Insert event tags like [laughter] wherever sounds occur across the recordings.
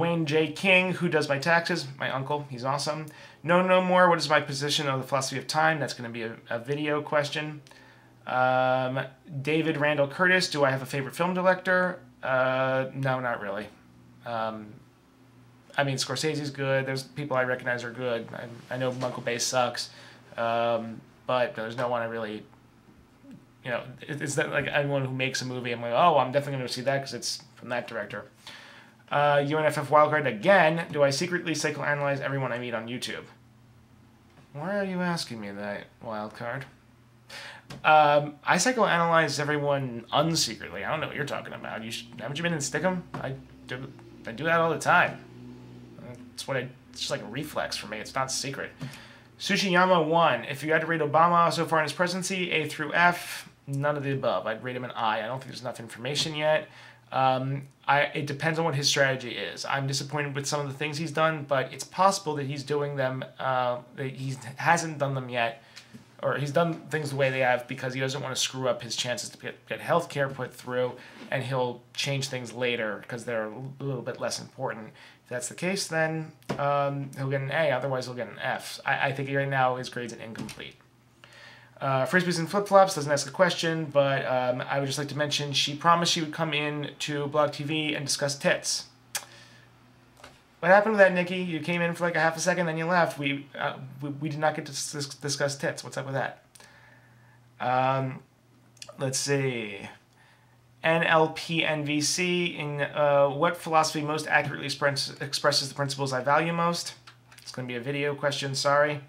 Dwayne J. King, who does my taxes? My uncle. He's awesome. No, no more. What is my position on the philosophy of time? That's going to be a, a video question. Um, David Randall Curtis, do I have a favorite film director? Uh, no, not really. Um, I mean, Scorsese's good. There's people I recognize are good. I, I know Michael Bay sucks, um, but there's no one I really, you know, it, it's not like anyone who makes a movie. I'm like, oh, I'm definitely going to see that because it's from that director. Uh, UNFF wildcard again. Do I secretly psychoanalyze everyone I meet on YouTube? Why are you asking me that, wildcard? Um, I psychoanalyze everyone unsecretly. I don't know what you're talking about. You should, haven't you been in Stickam? I do. I do that all the time. It's what I. It's just like a reflex for me. It's not secret. Sushiyama one. If you had to rate Obama so far in his presidency, A through F. None of the above. I'd rate him an I. I don't think there's enough information yet. Um, I, it depends on what his strategy is. I'm disappointed with some of the things he's done, but it's possible that he's doing them. Uh, that he hasn't done them yet or he's done things the way they have because he doesn't want to screw up his chances to get, get health care put through and he'll change things later because they're a little bit less important. If that's the case, then um, he'll get an A, otherwise he'll get an F. I, I think right now his grade's an incomplete. Uh, Frisbees and Flip Flops doesn't ask a question, but um, I would just like to mention she promised she would come in to Blog TV and discuss tits. What happened with that, Nikki? You came in for like a half a second, then you left. We uh, we, we, did not get to dis- discuss tits. What's up with that? Um, let's see. NLPNVC, in uh, what philosophy most accurately express, expresses the principles I value most? It's going to be a video question, sorry.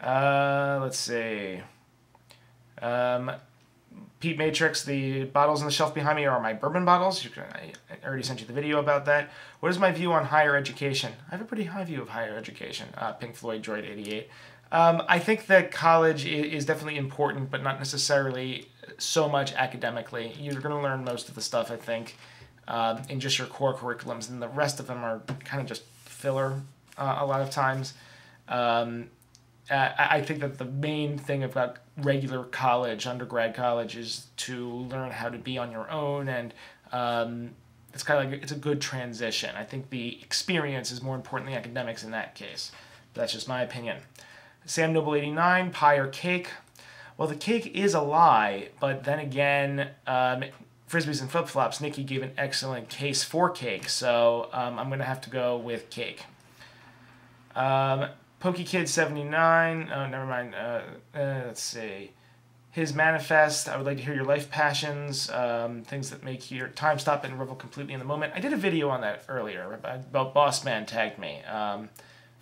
Uh, let's see. Um, Pete Matrix, the bottles on the shelf behind me are my bourbon bottles. Can, I already sent you the video about that. What is my view on higher education? I have a pretty high view of higher education. Uh, Pink Floyd, Droid 88. Um, I think that college is definitely important, but not necessarily so much academically. You're going to learn most of the stuff, I think, uh, in just your core curriculums, and the rest of them are kind of just filler uh, a lot of times. Um, I think that the main thing about regular college, undergrad college, is to learn how to be on your own, and um, it's kind of like it's a good transition. I think the experience is more important than academics in that case. But that's just my opinion. Sam Noble eighty nine pie or cake. Well, the cake is a lie, but then again, um, frisbees and flip flops. Nikki gave an excellent case for cake, so um, I'm gonna have to go with cake. Um, PokeKid79. Oh, never mind. Uh, uh, let's see. His manifest. I would like to hear your life passions, um, things that make your time stop and revel completely in the moment. I did a video on that earlier about Boss Man tagged me. Um,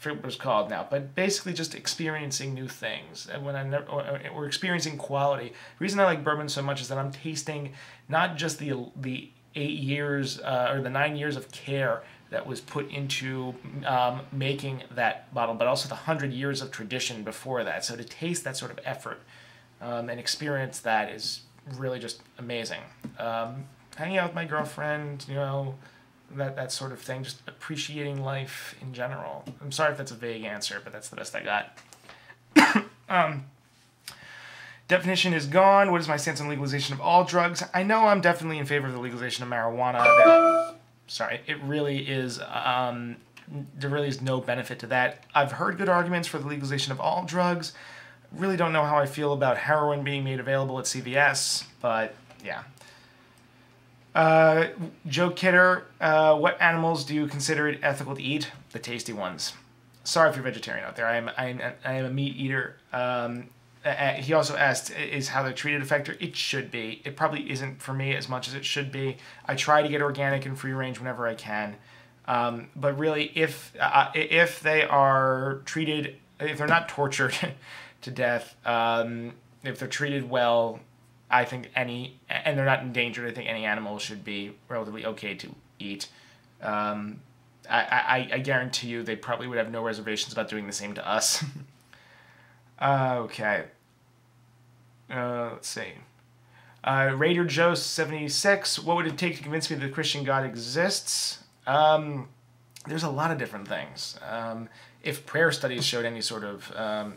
forget what was called now, but basically just experiencing new things. And when I never, or experiencing quality. The reason I like bourbon so much is that I'm tasting not just the the eight years uh, or the nine years of care that was put into um, making that bottle, but also the hundred years of tradition before that. So to taste that sort of effort um, and experience that is really just amazing. Um, hanging out with my girlfriend, you know, that that sort of thing, just appreciating life in general. I'm sorry if that's a vague answer, but that's the best I got. [coughs] um, definition is gone. What is my stance on legalization of all drugs? I know I'm definitely in favor of the legalization of marijuana. That, sorry, it really is. Um, there really is no benefit to that. I've heard good arguments for the legalization of all drugs. Really don't know how I feel about heroin being made available at CVS, but yeah. Uh, Joe Kidder, uh, what animals do you consider it ethical to eat? The tasty ones. Sorry if you're vegetarian out there. I am I am, I am a meat eater. Um, uh, he also asked, is how they're treated a factor? It should be. It probably isn't for me as much as it should be. I try to get organic and free range whenever I can. Um, but really, if uh, if they are treated, if they're not tortured [laughs] to death, um, if they're treated well, I think any, and they're not endangered, I think any animal should be relatively okay to eat. Um, I, I, I guarantee you they probably would have no reservations about doing the same to us. [laughs] Okay. Uh, let's see. Uh, Raider Joe 76. What would it take to convince me that the Christian God exists? Um, there's a lot of different things. Um, if prayer studies showed any sort of um,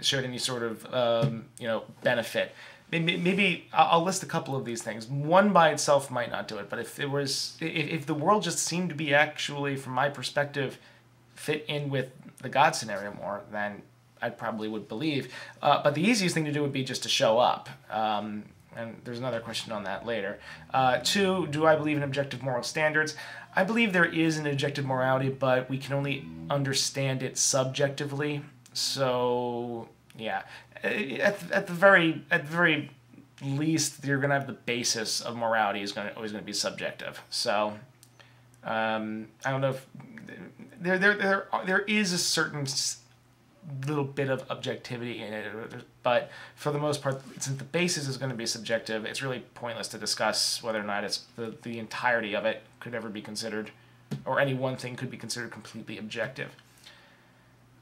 showed any sort of um, you know benefit, maybe, maybe I'll list a couple of these things. One by itself might not do it, but if it was, if, if the world just seemed to be actually, from my perspective, fit in with the God scenario more, then I probably would believe. Uh, but the easiest thing to do would be just to show up. Um, and there's another question on that later. Uh, two, do I believe in objective moral standards? I believe there is an objective morality, but we can only understand it subjectively. So yeah, at, at the very at the very least, you're gonna have the basis of morality is gonna always gonna be subjective. So um, I don't know if there there there there is a certain little bit of objectivity in it, but for the most part, since the basis is going to be subjective, it's really pointless to discuss whether or not it's the, the entirety of it could ever be considered, or any one thing could be considered completely objective.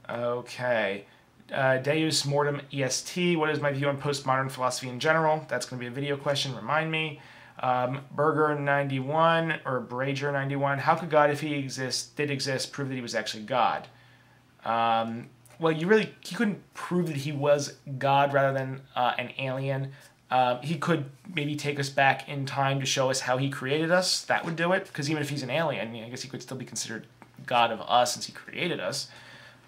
Okay. Uh, Deus Mortem EST, what is my view on postmodern philosophy in general? That's going to be a video question, remind me. Um, Burger91 or Brager91, how could God, if he exists, did exist, prove that he was actually God? Um, well, you really, he couldn't prove that he was God rather than uh, an alien. Um, he could maybe take us back in time to show us how he created us. That would do it, because even if he's an alien, I guess he could still be considered God of us since he created us.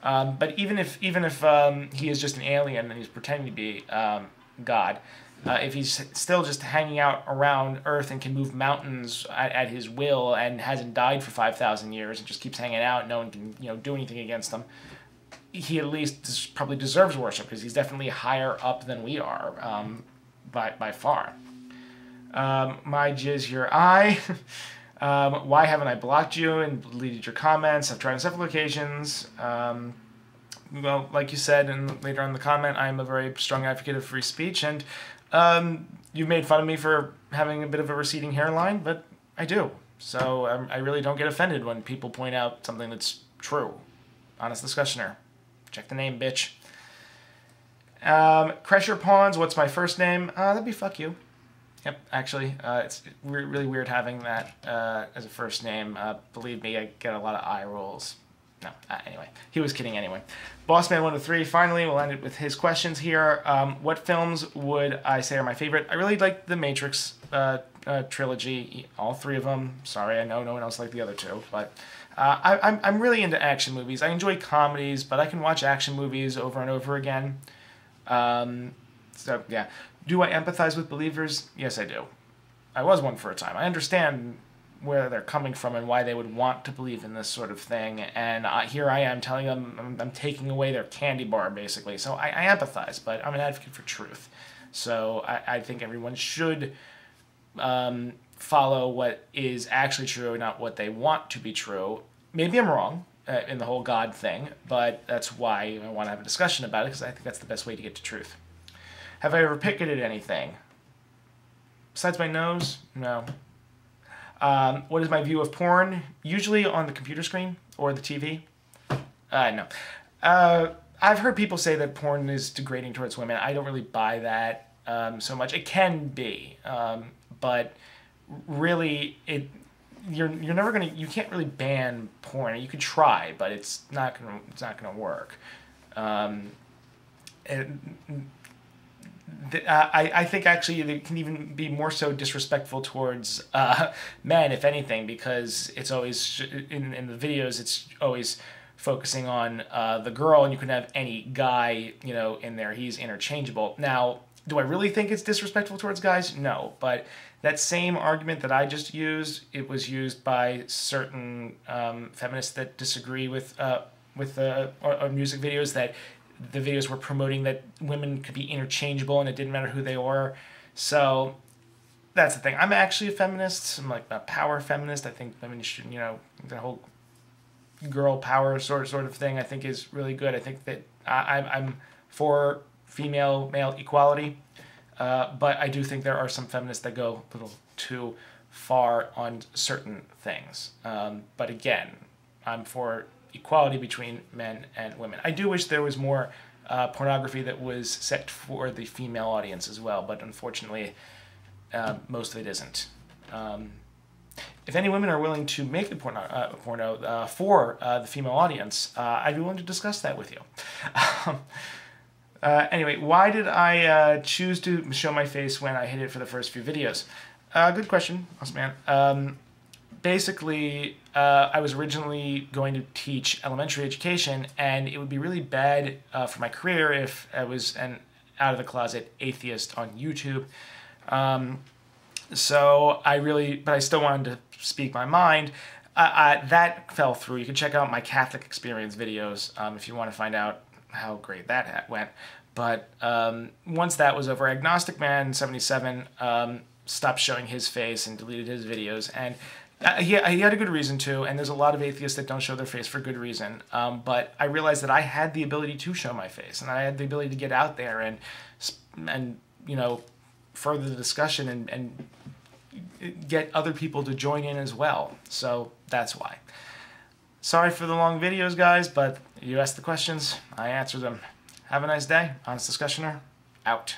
Um, but even if even if um, he is just an alien and he's pretending to be um, God, uh, if he's still just hanging out around Earth and can move mountains at, at his will and hasn't died for five thousand years and just keeps hanging out, no one can you know do anything against him. He at least probably deserves worship because he's definitely higher up than we are um, by by far. Um, my jizz your eye. [laughs] Um, why haven't I blocked you and deleted your comments? I've tried on several occasions. Um, well, like you said, and later on in the comment, I'm a very strong advocate of free speech, and um, you've made fun of me for having a bit of a receding hairline, but I do. So um, I really don't get offended when people point out something that's true. Honest discussioner. Check the name, bitch. Um, Crusher Pawns, what's my first name? Uh, that'd be fuck you. Yep, actually, uh, it's really weird having that uh, as a first name. Uh, believe me, I get a lot of eye rolls. No, uh, anyway, he was kidding anyway. Bossman103, finally, we'll end it with his questions here. Um, what films would I say are my favorite? I really like the Matrix uh, uh, trilogy, all three of them. Sorry, I know no one else liked the other two, but I, I'm, I'm really into action movies. I enjoy comedies, but I can watch action movies over and over again. Um, so, yeah. Do I empathize with believers? Yes, I do. I was one for a time. I understand where they're coming from and why they would want to believe in this sort of thing. And uh, here I am telling them I'm, I'm, taking away their candy bar, basically. So I, I, empathize, but I'm an advocate for truth. So I, I think everyone should um, follow what is actually true, not what they want to be true. Maybe I'm wrong uh, in the whole God thing, but that's why I want to have a discussion about it because I think that's the best way to get to truth. Have I ever picketed anything? Besides my nose? No. Um, what is my view of porn? Usually on the computer screen or the TV. Uh, no. Uh, I've heard people say that porn is degrading towards women. I don't really buy that um, so much. It can be, um, but really, it you're you're never gonna you can't really ban porn. You could try, but it's not gonna it's not gonna work. Um, uh, I, I think actually it can even be more so disrespectful towards uh, [laughs] men, if anything, because it's always in, in the videos, it's always focusing on uh, the girl, and you can have any guy, you know, in there. He's interchangeable. Now, do I really think it's disrespectful towards guys? No, but that same argument that I just used, it was used by certain um, feminists that disagree with uh, with uh, music videos that the videos were promoting that women could be interchangeable and it didn't matter who they were. So that's the thing. I'm actually a feminist. I'm like a power feminist. I think women should, you know, the whole girl power sort sort of thing. I think is really good. I think that I, I'm for female male equality, uh, but I do think there are some feminists that go a little too far on certain things. Um, but again, I'm for equality between men and women. I do wish there was more uh, pornography that was set for the female audience as well, but unfortunately, uh, most of it isn't. Um, if any women are willing to make the porno, uh, porno uh, for uh, the female audience, uh, I'd be willing to discuss that with you. [laughs] Uh, anyway, why did I uh, choose to show my face when I hit it for the first few videos? Uh, good question, awesome man. Um, basically, uh, I was originally going to teach elementary education, and it would be really bad uh, for my career if I was an out of the closet atheist on YouTube. Um, so I really, but I still wanted to speak my mind. Uh, that fell through. You can check out my Catholic experience videos um, if you want to find out how great that went. But um, once that was over, Agnostic Man 77 um, stopped showing his face and deleted his videos. And uh, he, he had a good reason to, and there's a lot of atheists that don't show their face for good reason. Um, but I realized that I had the ability to show my face, and I had the ability to get out there and, and you know, further the discussion and, and get other people to join in as well. So that's why. Sorry for the long videos, guys, but you asked the questions, I answer them. Have a nice day. Honest Discussioner, out.